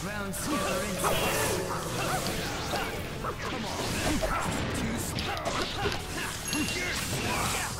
Ground scatter insect. I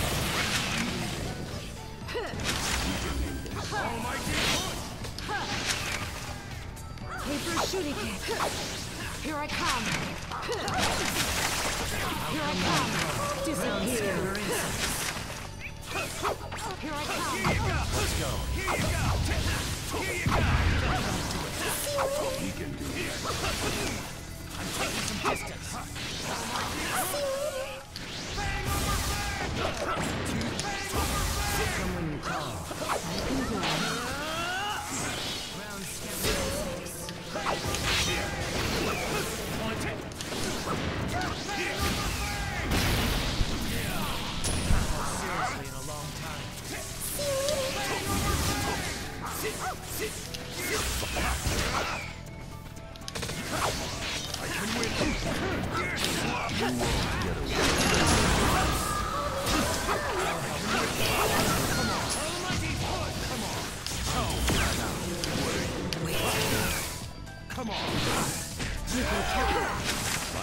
I can. Here I come. Here I come. you you. 64 Here I come. Let your guard down. Almighty Paper shooting Here I come. Here Disappear. Here. Let's go. He can do it. I'm taking some distance. Come when you call. Ground Round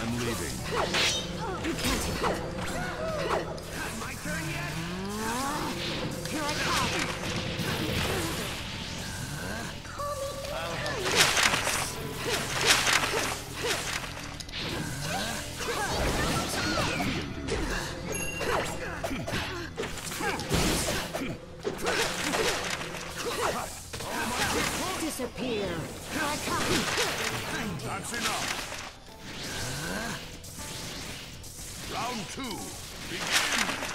I'm leaving. My turn yet? Here I come. That's enough. Round two. Begin.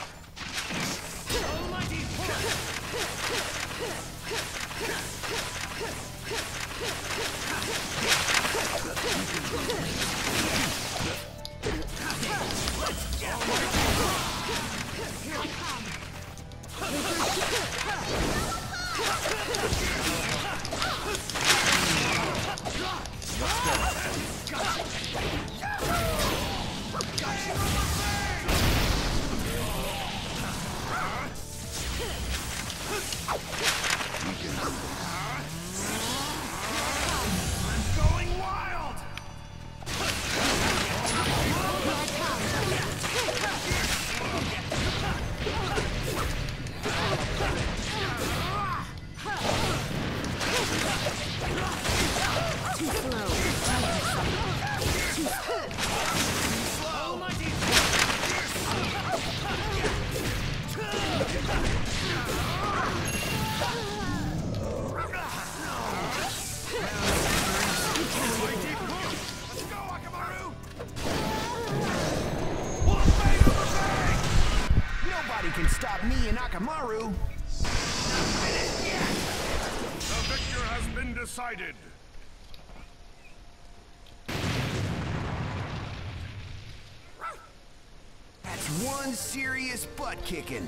Going can stop me and Akamaru. The victor has been decided. That's one serious butt kicking.